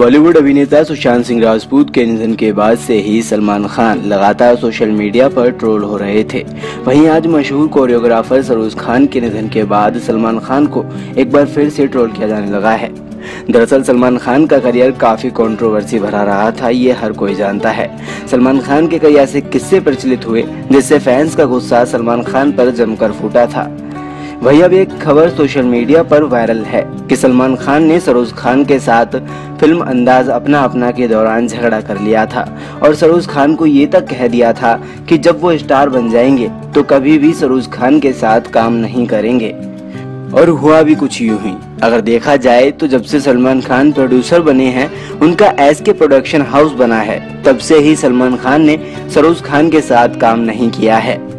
बॉलीवुड अभिनेता सुशांत सिंह राजपूत के निधन के बाद से ही सलमान खान लगातार सोशल मीडिया पर ट्रोल हो रहे थे। वहीं आज मशहूर कोरियोग्राफर सरोज खान के निधन के बाद सलमान खान को एक बार फिर से ट्रोल किया जाने लगा है। दरअसल सलमान खान का करियर काफ़ी कंट्रोवर्सी भरा रहा था, ये हर कोई जानता है। सलमान खान के कई ऐसे किस्से प्रचलित हुए, जिससे फैंस का गुस्सा सलमान खान पर जमकर फूटा था। वही अब एक खबर सोशल मीडिया पर वायरल है कि सलमान खान ने सरोज खान के साथ फ़िल्म अंदाज अपना अपना के दौरान झगड़ा कर लिया था और सरोज खान को ये तक कह दिया था कि जब वो स्टार बन जाएँगे तो कभी भी सरोज खान के साथ काम नहीं करेंगे। और हुआ भी कुछ यूँ ही। अगर देखा जाए तो जब से सलमान खान प्रोड्यूसर बने हैं, उनका एस के प्रोडक्शन हाउस बना है, तब से ही सलमान खान ने सरोज खान के साथ काम नहीं किया है।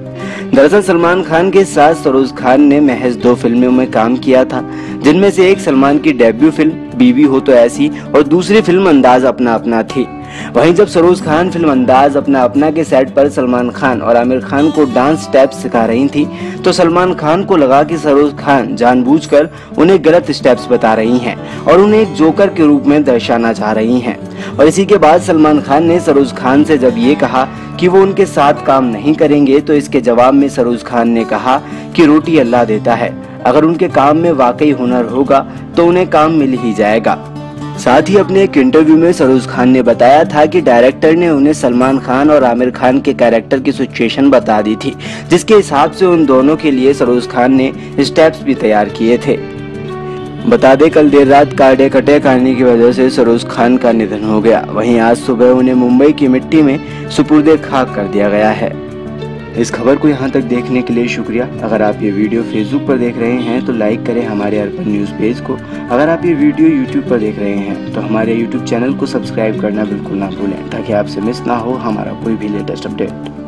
दरअसल सलमान खान के साथ सरोज खान ने महज दो फ़िल्मों में काम किया था, जिनमें से एक सलमान की डेब्यू फ़िल्म, बीवी हो तो ऐसी, और दूसरी फ़िल्म अंदाज अपना अपना थी। वहीं जब सरोज खान फ़िल्म अंदाज अपना अपना के सेट पर सलमान खान और आमिर खान को डांस स्टेप सिखा रही थी तो सलमान खान को लगा कि सरोज खान जानबूझकर उन्हें गलत स्टेप्स बता रही हैं और उन्हें एक जोकर के रूप में दर्शाना चाह रही हैं। और इसी के बाद सलमान खान ने सरोज खान से जब ये कहा कि वो उनके साथ काम नहीं करेंगे तो इसके जवाब में सरोज खान ने कहा कि रोटी अल्लाह देता है। अगर उनके काम में वाकई हुनर होगा तो उन्हें काम मिल ही जाएगा। साथ ही अपने एक इंटरव्यू में सरोज खान ने बताया था कि डायरेक्टर ने उन्हें सलमान खान और आमिर खान के कैरेक्टर की सिचुएशन बता दी थी, जिसके हिसाब से उन दोनों के लिए सरोज खान ने स्टेप्स भी तैयार किए थे। बता दें, कल देर रात कार्डियक अटैक आने की वजह से सरोज खान का निधन हो गया। वहीं आज सुबह उन्हें मुंबई की मिट्टी में सुपुर्दे खाक कर दिया गया है। इस खबर को यहाँ तक देखने के लिए शुक्रिया। अगर आप ये वीडियो फेसबुक पर देख रहे हैं तो लाइक करें हमारे अर्पण न्यूज़ पेज को। अगर आप ये वीडियो यूट्यूब पर देख रहे हैं तो हमारे यूट्यूब चैनल को सब्सक्राइब करना बिल्कुल ना भूलें, ताकि आपसे मिस ना हो हमारा कोई भी लेटेस्ट अपडेट